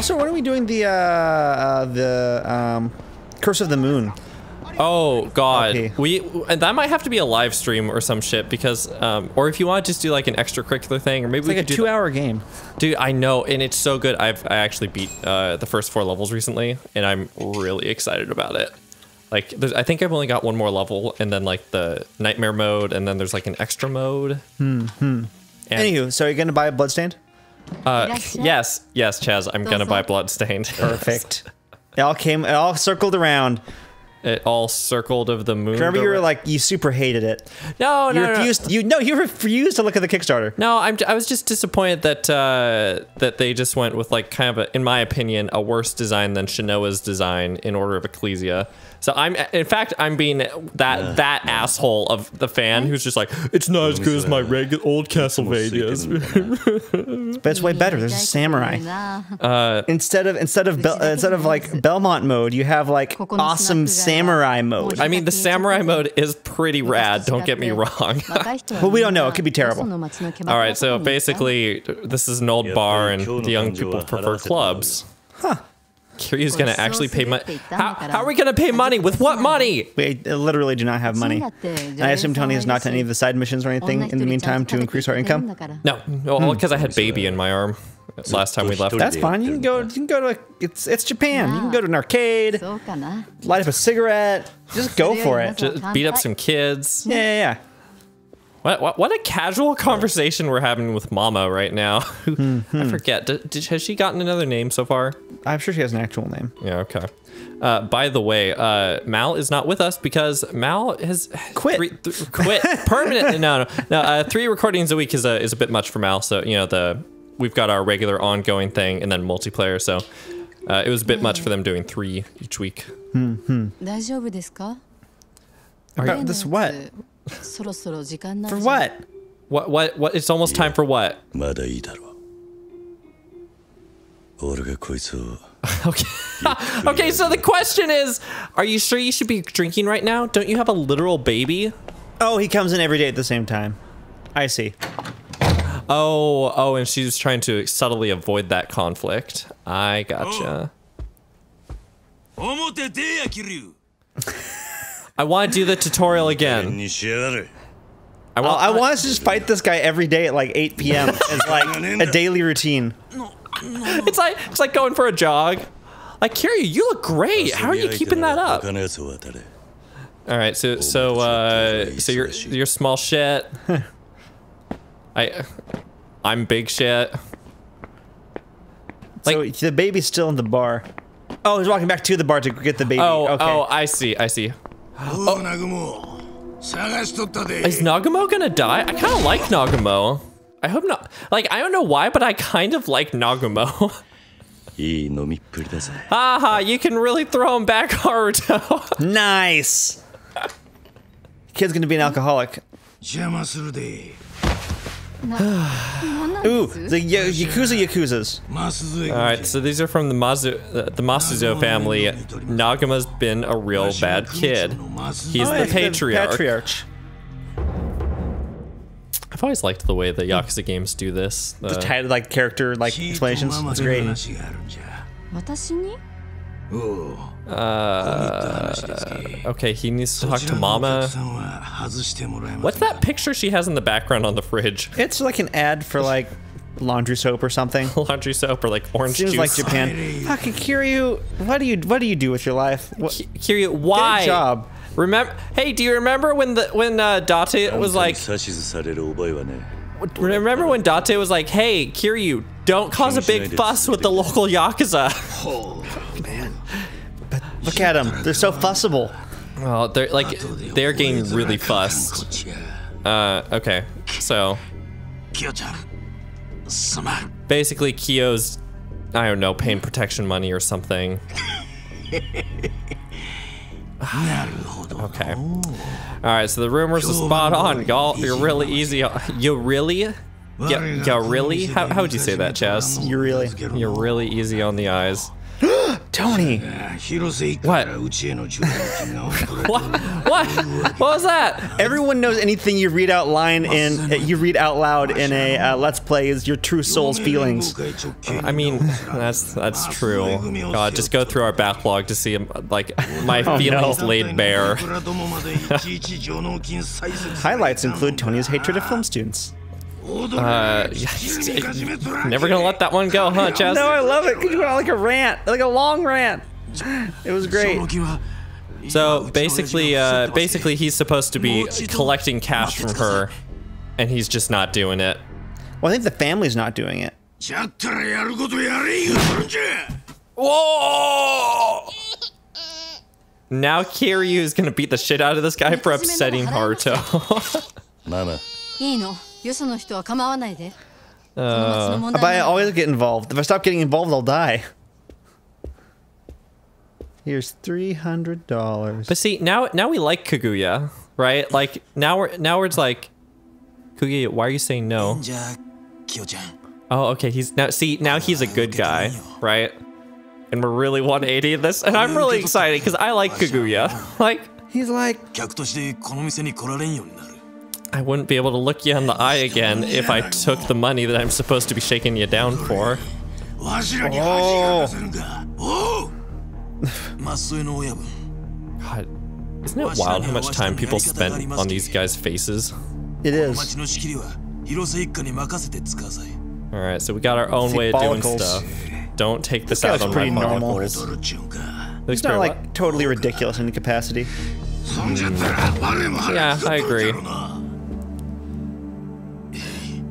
Also, when are we doing the uh, uh the um, Curse of the Moon? Oh God, Okay. we and that might have to be a live stream or some shit because, um, or if you want to just do like an extracurricular thing, or maybe It's we like a could do two-hour game. Dude, I know, and it's so good. I've I actually beat uh, the first four levels recently, and I'm really excited about it. Like, there's, I think I've only got one more level, and then like the nightmare mode, and then there's like an extra mode. Hmm. And, Anywho, so are you're gonna buy a Bloodstained? Uh, yes, yes, Chaz, I'm gonna buy Bloodstained. Perfect. it all came. It all circled around. it all circled of the moon. Remember, you were like you super hated it. no, You no, no, no. refused. You no, you refused to look at the Kickstarter. No, I'm. I was just disappointed that uh, that they just went with like kind of a, in my opinion, a worse design than Shanoa's design in Order of Ecclesia. So I'm, in fact, I'm being that that asshole of the fan who's just like, it's not as good as my regular old Castlevanias. But it's way better. There's a samurai. instead of instead of Bel- uh, instead of like Belmont mode, you have like awesome samurai mode. I mean, the samurai mode is pretty rad. Don't get me wrong. Well, we don't know. It could be terrible. All right, so basically, this is an old bar, and the young people prefer clubs. Huh. Kiryu's gonna actually pay money. How, how, are we gonna pay money? With what money? We literally do not have money. And I assume Tony has not done any of the side missions or anything in the meantime to increase our income? No, well, because. I had baby in my arm last time we left. That's fine. You can go. You can go to. It's it's Japan. You can go to an arcade. Light up a cigarette. Just go for it. Just beat up some kids. Yeah, yeah. yeah. What, what, what a casual conversation we're having with Mama right now. hmm. I mm-hmm. forget. Did, did, has she gotten another name so far? I'm sure she has an actual name. Yeah. Okay. Uh, by the way, uh, Mal is not with us because Mal has quit. Three, th- quit permanently. No, no, no. Uh, three recordings a week is a is a bit much for Mal. So you know the we've got our regular ongoing thing and then multiplayer. So uh, it was a bit much for them doing three each week. Hmm, hmm. About this what? For what? What? What? What? It's almost time for what? okay. okay, so the question is, are you sure you should be drinking right now? Don't you have a literal baby? Oh, he comes in every day at the same time. I see. Oh, oh, and she's trying to subtly avoid that conflict. I gotcha. Oh. I want to do the tutorial again. I want, I want to just fight this guy every day at like 8 p.m. It's like a daily routine. It's like it's like going for a jog. Like Kiryu, you look great. How are you keeping that up? All right, so so uh, so you're you're small shit. I I'm big shit. Like, so the baby's still in the bar. Oh, he's walking back to the bar to get the baby. Oh, okay. oh, I see, I see. Oh, Nagumo. Is Nagumo gonna die? I kind of like Nagumo. I hope not. Like, I don't know why, but I kind of like Nagumo. Haha, you can really throw him back, Haruto. nice. Kid's gonna be an alcoholic. Ooh, the y Yakuza Yakuzas. Alright, so these are from the Mazu the Masuzo family. Nagama's been a real bad kid. He's the patriarch. The patriarch. I've always liked the way the Yakuza games do this. The, the title, like character, like explanations. It's great. Uh, okay, he needs to talk to Mama. What's that picture she has in the background on the fridge? It's like an ad for like laundry soap or something. laundry soap or like orange Seems juice. like Japan. Fucking Kiryu, what do you what do you do with your life? What? Kiryu, why? Good job. Remember? Hey, do you remember when the when uh, Date was like? Remember when Date was like, "Hey, Kiryu, don't cause a big fuss with the local yakuza." oh man. But look at them. They're so fussable. Well, they're like they're getting really fussed. Uh, okay, so basically Kyo's I don't know paying protection money or something. okay. All right, so the rumors are spot on, y'all. You're really easy. You really. Yeah, yeah, really? How, how would you say that, Chaz? You're really, you're really easy on the eyes. Tony. What? what? What? What was that? Everyone knows anything you read out line in uh, you read out loud in a uh, let's play is your true soul's feelings. Uh, I mean, that's that's true. God, just go through our backlog to see like my feelings oh, no. laid bare. Highlights include Tony's hatred of film students. Uh, never gonna let that one go, huh, Chaz? No, I love it because you went on like a rant, like a long rant. It was great. So basically, uh, basically he's supposed to be collecting cash from her, and he's just not doing it. Well, I think the family's not doing it. Whoa! Now Kiryu is gonna beat the shit out of this guy for upsetting Haruto. よその人は構わないでこの町の問 But 題 I なの always get involved. If I stop getting involved, I'll die. Here's three hundred dollars. but see, now now we like Kaguya, right? Like now we're now we're just like, Kaguya, why are you saying no? じゃあキヨちゃん Oh, okay. He's now see now he's a good guy, right? And we're really 180 in this, and I'm really excited because I like Kaguya. Like He's like, I wouldn't be able to look you in the eye again if I took the money that I'm supposed to be shaking you down for. Oh! God, isn't it wild how much time people spend on these guys' faces? It is. All right, so we got our own way of doing stuff. Don't take this, this out on pretty my normal. It's not like what? totally ridiculous in capacity. Mm. Yeah, I agree.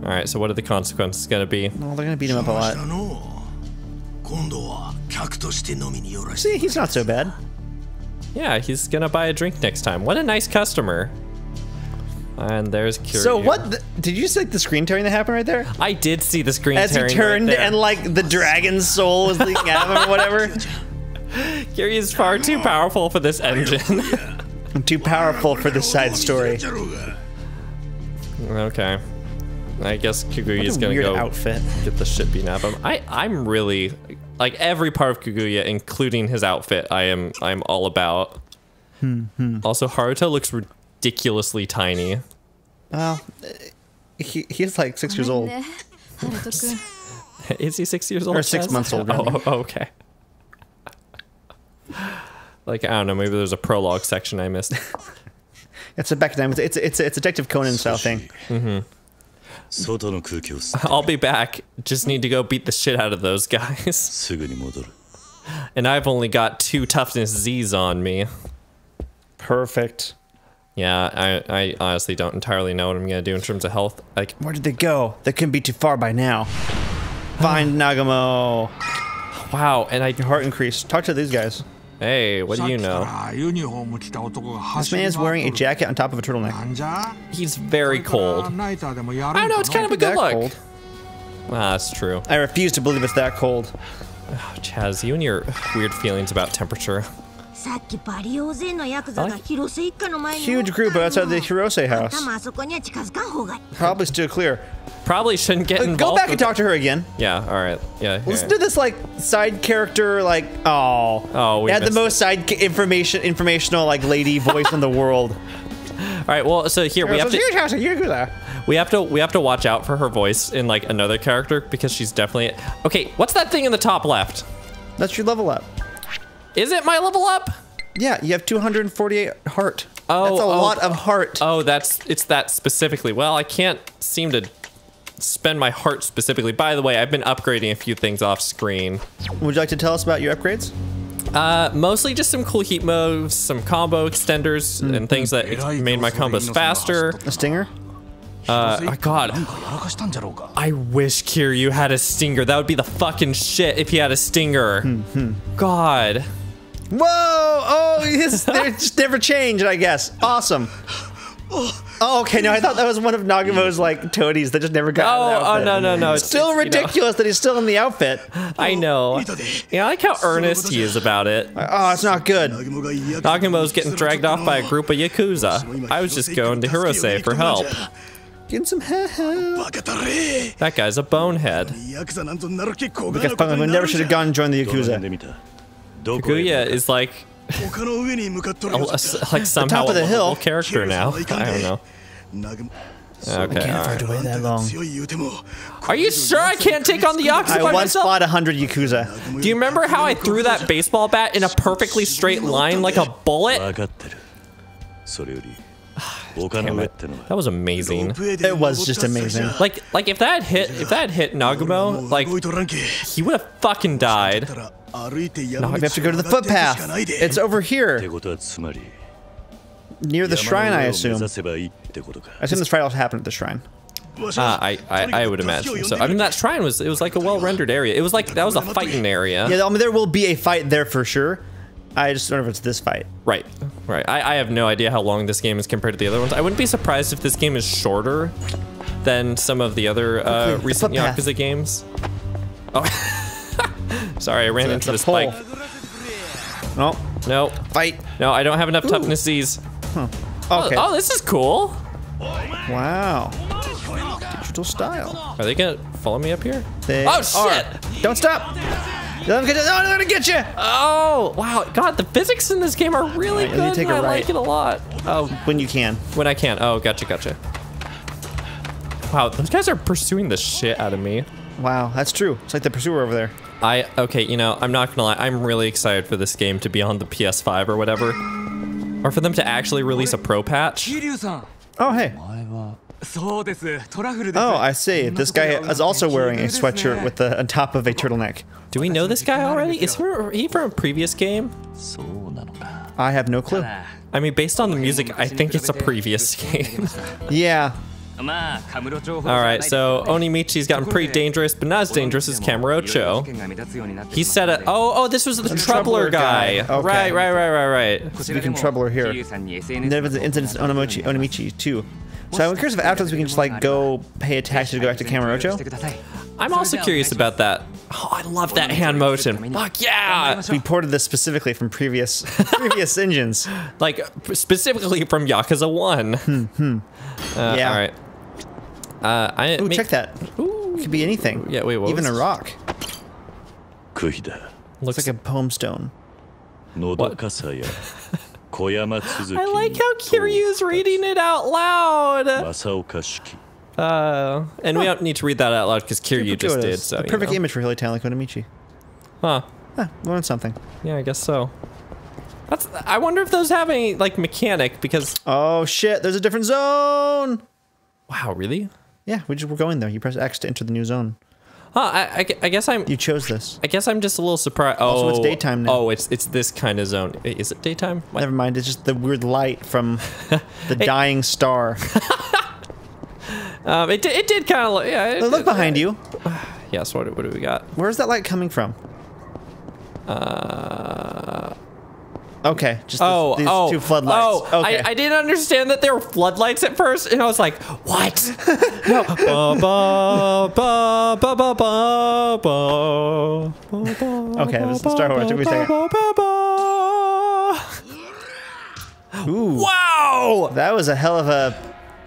All right, so what are the consequences going to be? Well, they're going to beat him up a lot. See, he's not so bad. Yeah, he's going to buy a drink next time. What a nice customer. And there's Kiryu. So what? The, did you see like the screen tearing that happened right there? I did see the screen As he turned right and like the dragon's soul was leaking out of him or whatever. Kiryu's far too powerful for this engine. too powerful for this side story. Okay. I guess Kaguya's gonna go outfit. get the shit beaten out of him. I, I'm really like every part of Kaguya, including his outfit, I am I'm all about. Hmm, hmm. Also, Haruto looks ridiculously tiny. Well, uh, he, he's like six years old. Is he six years old? Or six Chaz? months old. Oh, oh, okay. like I don't know. Maybe there's a prologue section I missed. it's a back then. It's it's it's a Detective Conan style thing. Mm-hmm. I'll be back. Just need to go beat the shit out of those guys. and I've only got two toughness Z's on me. Perfect. Yeah, I, I honestly don't entirely know what I'm gonna do in terms of health. Like, where did they go? They couldn't be too far by now. Find Nagumo. Wow, and I heart increase. Talk to these guys. Hey, what do you know? This man's wearing a jacket on top of a turtleneck. He's very cold. I don't know, it's kind of a good look. Cold. Ah, that's true. I refuse to believe it's that cold. Oh, Chaz, you and your weird feelings about temperature. Huge group outside the Hirose house. Probably still clear. Probably shouldn't get involved. Go back and talk to her again. Yeah, all right. Yeah. Let's do this like side character like oh. Oh, we had the most it. side information informational like lady voice in the world. All right. Well, so here we have to. We have to we have to watch out for her voice in like another character because she's definitely okay. What's that thing in the top left? That's your level up. Is it my level up? Yeah, you have 248 heart. Oh, that's a oh, lot of heart. Oh, that's it's that specifically. Well, I can't seem to spend my heart specifically. By the way, I've been upgrading a few things off screen. Would you like to tell us about your upgrades? Uh, mostly just some cool heat moves, some combo extenders, mm -hmm. and things that made my combos faster. A stinger? Uh, oh god. I wish Kiryu had a stinger. That would be the fucking shit if he had a stinger. Mm -hmm. God. Whoa! Oh, it's, they're just never changed, I guess. Awesome. Oh. oh, okay. No, I thought that was one of Nagumo's like toadies that just never got. Oh, oh no, no, no! It's still it's, ridiculous you know. that he's still in the outfit. I know. Yeah, I like how earnest he is about it. Oh, it's not good. Nagumo's getting dragged off by a group of yakuza. I was just going to Hirose for help. Getting some help. That guy's a bonehead. Because Pangamo never should have gone and joined the yakuza. Kaguya is like like somehow the top of the hill. character now. I don't know. Okay, I can't right. that long. Are you sure I can't take on the Yakuza I by once myself? fought 100 Yakuza. Do you remember how I threw that baseball bat in a perfectly straight line like a bullet? that was amazing. It was just amazing. Like, like if that hit, if that hit Nagumo, like he would have fucking died. Now we have to go to the footpath. It's over here. Near the shrine, I assume. I assume this fight also happened at the shrine. Uh, I, I, I would imagine. So I mean, that shrine was it was like a well rendered area. It was like that was a fighting area. Yeah, I mean there will be a fight there for sure. I just don't know if it's this fight. Right, right. I, I have no idea how long this game is compared to the other ones. I wouldn't be surprised if this game is shorter than some of the other uh, okay, recent Yakuza games. Oh. sorry, I ran It's into a the spike. No, No, fight. no, I don't have enough toughness Z's. Oh, okay. Oh, this is cool. Wow. Digital style. Are they gonna follow me up here? They Oh, are. shit. Don't stop. Let them get you. No, they're gonna get you. Oh, wow. God, the physics in this game are really Alright, let me good. take and a I right. like it a lot. Oh, When you can. when I can. Oh, gotcha, gotcha. Wow, those guys are pursuing the shit out of me. Wow, that's true. It's like the Pursuer over there. I, okay, you know, I'm not gonna lie, I'm really excited for this game to be on the PS5 or whatever. Or for them to actually release a pro patch. Oh, hey. Oh, I see. This guy is also wearing a sweatshirt with the on top of a turtleneck. Do we know this guy already? Is he from a previous game? I have no clue. I mean, based on the music, I think it's a previous game. yeah, Alright, so Onomichi's gotten pretty dangerous, but not as dangerous as Kamurocho. He said, a, oh, oh, this was the, the troubler, troubler guy. guy. Okay. Right, right, right, right, right. So we can trouble her here. Then there was an incident in Onomichi, Onimichi too. So I'm curious if after this we can just like go pay a taxi to go back to Kamurocho. I'm also curious about that. Oh, I love that hand motion. Fuck yeah! We ported this specifically from previous previous engines, like specifically from Yakuza One. Hmm, hmm. Uh, yeah. All right. Uh, I Ooh, check that. Ooh. Could be anything. Yeah, wait, what Even a rock. Looks like a poem stone. What? I like how Kiryu's reading it out loud. Uh, and we don't need to read that out loud because Kiryu just did. So the perfect you know. image for hilly town like Onomichi. Huh. Ah, huh, learned something. Yeah, I guess so. That's. I wonder if those have any like mechanic because. Oh shit! There's a different zone. Wow, really? Yeah, we just were going there. You press X to enter the new zone. Huh? I, I, I guess I'm. You chose this. I guess I'm just a little surprised. Oh, Also, it's daytime now. Oh, it's it's this kind of zone. Is it daytime? What? Never mind, it's just the weird light from the dying star. Um, it did, it did kind of look. yeah. It, Look behind you. Yes. What, what do we got? Where's that light coming from? Uh. Okay, just oh, this, these oh, two floodlights. Oh, okay. I, I, didn't understand that there were floodlights at first, and I was like, what? no. okay, this is Star Wars. Give me a. Ooh. Wow! That was a hell of a...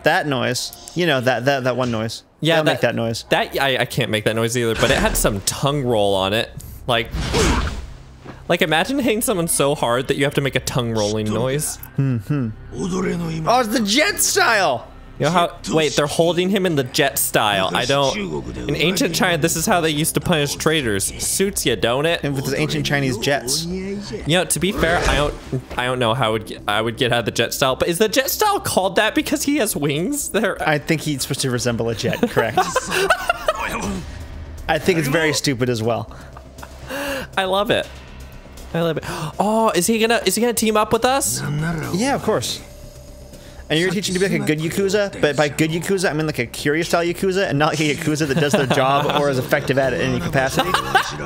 That noise. You know, that, that, that one noise. Yeah, Don't that, make that noise. That I, I can't make that noise either, but it had some tongue roll on it. Like... Like, imagine hitting someone so hard that you have to make a tongue rolling noise. Mm-hmm. Oh, it's the jet style! You know how? Wait, they're holding him in the jet style. I don't. In ancient China, this is how they used to punish traitors. Suits you, don't it? And with the ancient Chinese jets. You know, to be fair, I don't. I don't know how I would get, I would get out of the jet style. But is the jet style called that because he has wings? There. I think he's supposed to resemble a jet. Correct. I think it's very stupid as well. I love it. I love it. Oh, is he gonna is he gonna team up with us? Yeah, of course. And you're teaching to be like a good Yakuza, but by good Yakuza, I mean like a curious style Yakuza and not like a Yakuza that does their job or is effective at it in any capacity.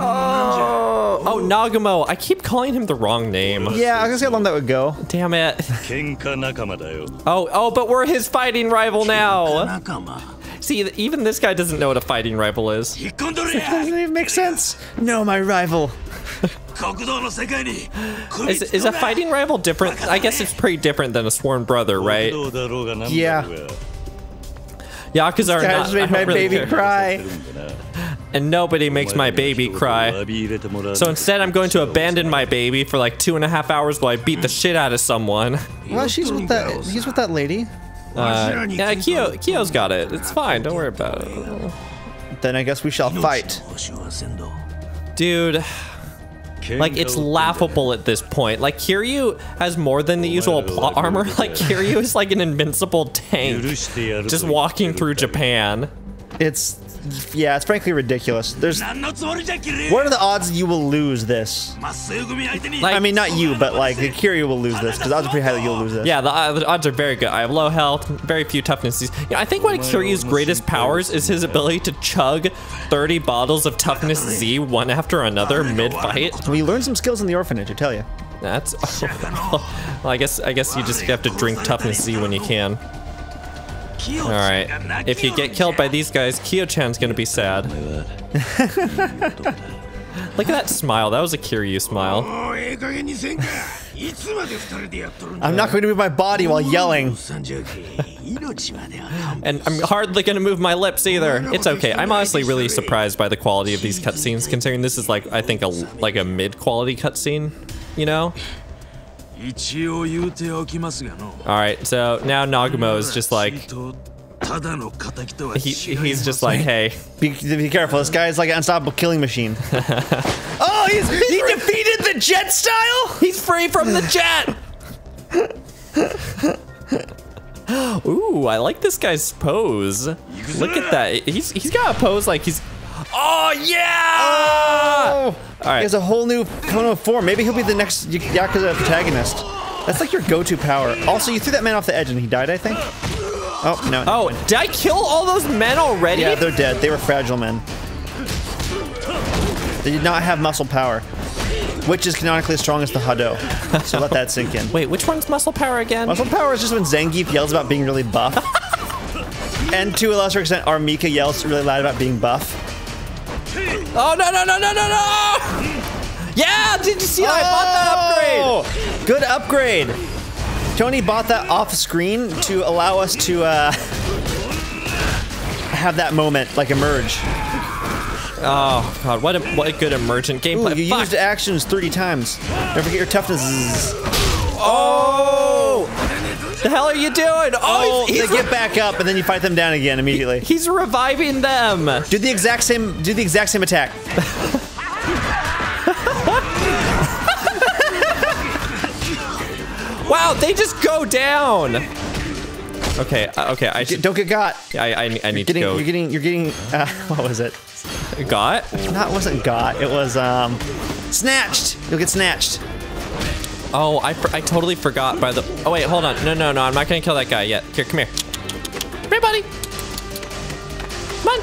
oh, oh, Nagumo. I keep calling him the wrong name. Yeah, I guess how long that would go. Damn it. oh, oh, but we're his fighting rival now. See, even this guy doesn't know what a fighting rival is. It doesn't even make sense. No, my rival. is, is a fighting rival different? I guess it's pretty different than a sworn brother, right? Yeah. Yakuza are not. made my really baby care. cry. And nobody makes my baby cry. So instead, I'm going to abandon my baby for like two and a half hours while I beat the shit out of someone. Well, she's with that. He's with that lady. Uh, yeah, Kyo, Kyo's got it. It's fine. Don't worry about it. Then I guess we shall fight. Dude, like it's laughable at this point. Like Kiryu has more than the usual plot armor. Like Kiryu is like an invincible tank, just walking through Japan. It's yeah, it's frankly ridiculous. There's what are the odds you will lose this? Like, I mean, not you, but like Kiryu will lose this because odds are pretty high that you'll lose this. Yeah, the, uh, the odds are very good. I have low health, very few toughness. You know, I think one of Kiryu's greatest powers is his ability to chug 30 bottles of toughness Z one after another mid-fight. We learned some skills in the orphanage, I tell you. That's well, I guess I guess you just have to drink toughness Z when you can. All right. If you get killed by these guys, Kyo-chan's gonna be sad. Look at that smile. That was a Kiryu smile. I'm not going to move my body while yelling. And I'm hardly gonna move my lips either. It's okay. I'm honestly really surprised by the quality of these cutscenes, considering this is like I think a like a mid-quality cutscene. You know? All right. So now Nagumo is just like he, he's just like, hey, Be, be careful. This guy is like an unstoppable killing machine. oh, he's, he defeated the jet style. he's free from the jet. Ooh, I like this guy's pose. Look at that. He's he's got a pose like he's. Oh yeah! Oh, All right. He has a whole new Kono form. Maybe he'll be the next Yakuza protagonist. That's like your go-to power. Also, you threw that man off the edge and he died, I think. Oh no. Oh, did I kill all those men already? Yeah, they're dead. They were fragile men. They did not have muscle power, which is canonically as strong as the Hado. So let that sink in. Wait, which one's muscle power again? Muscle power is just when Zangief yells about being really buff. and to a lesser extent, Armika yells really loud about being buff. Oh no no no no no no! Yeah, did you see that? I bought that upgrade. Oh, Good upgrade. Tony bought that off screen to allow us to uh, have that moment like emerge. Oh god, what a what a good emergent Ooh, gameplay. you Fuck. used actions 30 times. Don't forget your toughness. Oh! The hell are you doing? Oh, Oh, they he's, get back up and then you fight them down again immediately. he's reviving them. Do the exact same. Do the exact same attack. Wow, they just go down. Okay, uh, okay, I should. Don't get got. I I, I need Getting, to go. you're getting. You're getting. Uh, what was it? Got? Not wasn't got. It was um, snatched. You'll get snatched. Oh, I, I totally forgot by the. Oh wait, hold on. No no no, I'm not gonna kill that guy yet. Here, come here. Come here, buddy. Come on.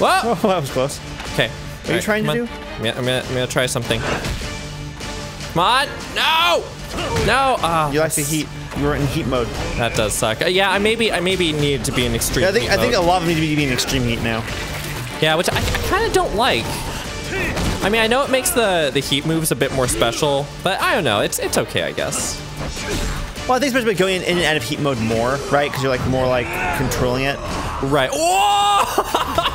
Whoa. Oh, that was close. Okay. What are you trying to do? I'm I'm gonna, I'm gonna try something. Come on! No! No! Ah, You like the heat. You were in heat mode. that does suck. Uh, yeah, I maybe, I maybe need to be in extreme. Yeah, I think. heat I think a lot of them need to be in extreme heat now. Yeah, which I, I kind of don't like. I mean, I know it makes the the heat moves a bit more special, but I don't know. It's it's okay, I guess. Well, I think especially going in and out of heat mode more, right? Because you're like more like controlling it. Right. Whoa!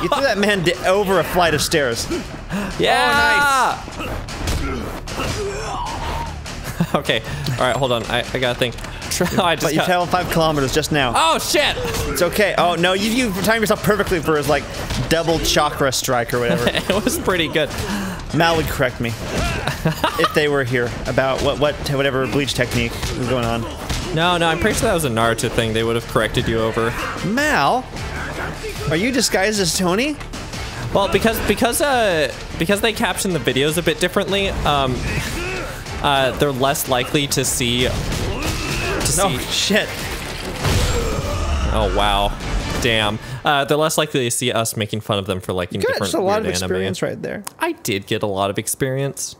You threw that man over a flight of stairs. yeah. Oh, nice. okay. All right. Hold on. I, I gotta think. I But you traveled five kilometers just now. Oh shit! It's okay. Oh no, you you timed yourself perfectly for his like double chakra strike or whatever. it was pretty good. Mal would correct me if they were here about what what whatever bleach technique was going on. No, no, I'm pretty sure that was a Naruto thing. They would have corrected you over. Mal, are you disguised as Tony? Well, because because uh because they caption the videos a bit differently, um, uh, they're less likely to see. To No see. shit. Oh wow, damn, uh, they're less likely to see us making fun of them for liking you different. A lot of experience anime. right there. I did get a lot of experience.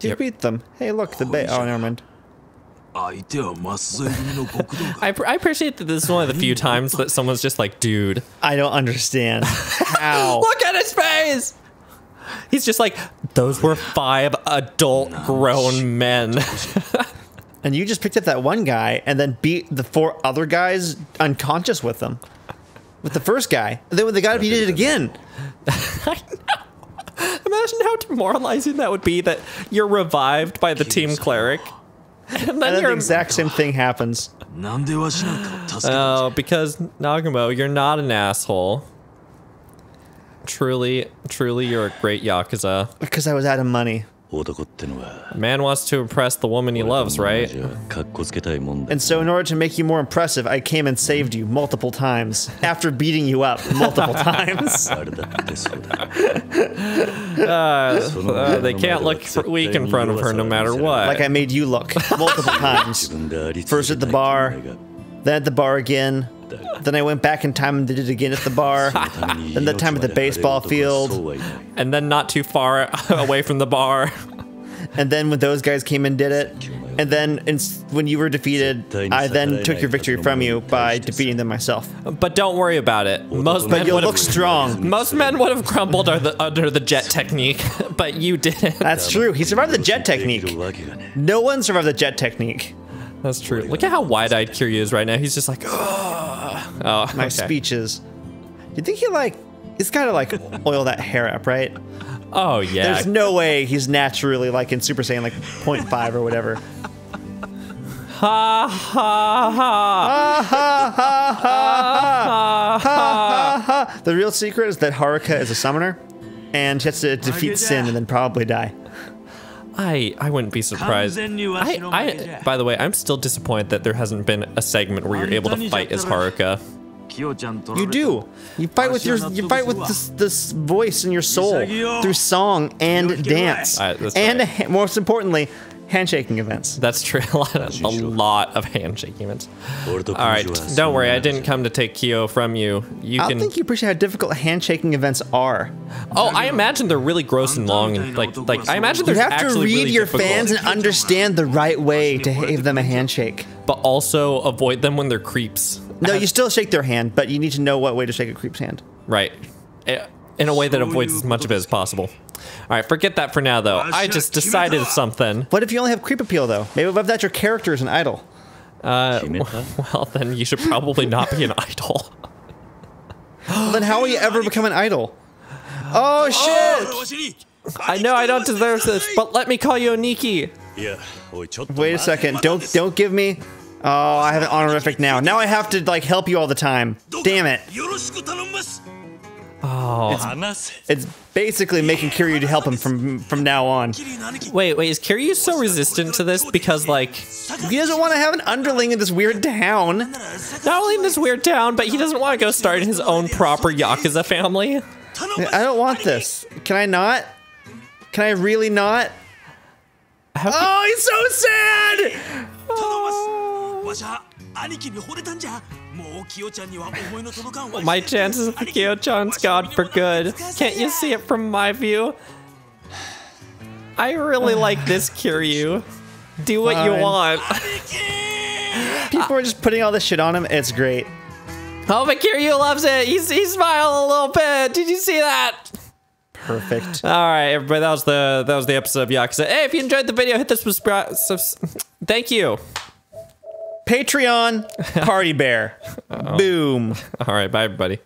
You yep. beat them. Hey, look, the bay. Oh, never mind. I, I, appreciate that this is one of the few times that someone's just like, dude. I don't understand. How? Look at his face! He's just like, those were five adult grown men and you just picked up that one guy and then beat the four other guys unconscious with them. With the first guy. And then when the guy up, you did it again. I know. Imagine how demoralizing that would be that you're revived by the team cleric. And then, and then the exact same thing happens. oh, because Nagumo, you're not an asshole. Truly, truly, you're a great Yakuza. Because I was out of money. Man wants to impress the woman he loves, right? And so, in order to make you more impressive, I came and saved you multiple times after beating you up multiple times. uh, uh, they can't look weak in front of her no matter what. Like I made you look multiple times. First at the bar, then at the bar again, then I went back in time and did it again at the bar. then that time at the baseball field. And then not too far away from the bar. and then when those guys came and did it. And then when you were defeated, I then took your victory from you by defeating them myself. But don't worry about it. Most but men would look strong. Most men would have crumbled under, under the jet technique, but you didn't. That's true. He survived the jet technique. No one survived the jet technique. That's true. Look at how wide-eyed Kiryu is right now. He's just like, oh. oh My okay. speeches. You think he like? He's got to like oil that hair up, right? Oh yeah. There's no way he's naturally like in Super Saiyan like 0.5 or whatever. ha ha ha. The real secret is that Haruka is a summoner, and she has to defeat Sin and then probably die. I I wouldn't be surprised. I, I, by the way, I'm still disappointed that there hasn't been a segment where you're able to fight as Haruka. You do. You fight with your you fight with this, this voice in your soul through song and dance, right, and right. most importantly, handshaking events. That's true. A lot of, a lot of handshaking events. All right, don't worry. I didn't come to take Kyo from you. You I can. I think you appreciate how difficult handshaking events are. Oh, I imagine they're really gross and long, and like like I imagine they're. You have to read really your difficult. fans and understand the right way to give them a handshake. But also avoid them when they're creeps. No, you still shake their hand, but you need to know what way to shake a creep's hand. Right. Eh, in a way that avoids as much of it as possible. All right, forget that for now, though. I just decided something. What if you only have creep appeal, though? Maybe what if your character is an idol? Uh, well, then you should probably not be an idol. well, then how will you ever become an idol? Oh, shit! I know I don't deserve this, but let me call you Aniki. Wait a second. Don't don't give me Oh, I have an honorific now. Now I have to like help you all the time. Damn it. Oh, it's, it's basically making Kiryu to help him from from now on. Wait, wait, is Kiryu so resistant to this because like he doesn't want to have an underling in this weird town? Not only in this weird town, but he doesn't want to go start his own proper yakuza family. I don't want this. Can I not? Can I really not? How oh, he's so sad. 頼みますわしは兄貴に惚れたんじゃもうキヨちゃんには思いの届かんわし My chances of Kyo-chan's gone for good. Can't you see it from my view? I really like this Kiryu. Do what you Fine. want. 兄貴 People are just putting all this shit on him. It's great. Oh, but Kiryu loves it. He's he smiled a little bit. Did you see that? Perfect. All right, everybody. That was the that was the episode of Yakuza. Hey, if you enjoyed the video, hit the subscribe. Subs- Thank you. Patreon, Party Bear. Oh. Boom. All right, bye, everybody.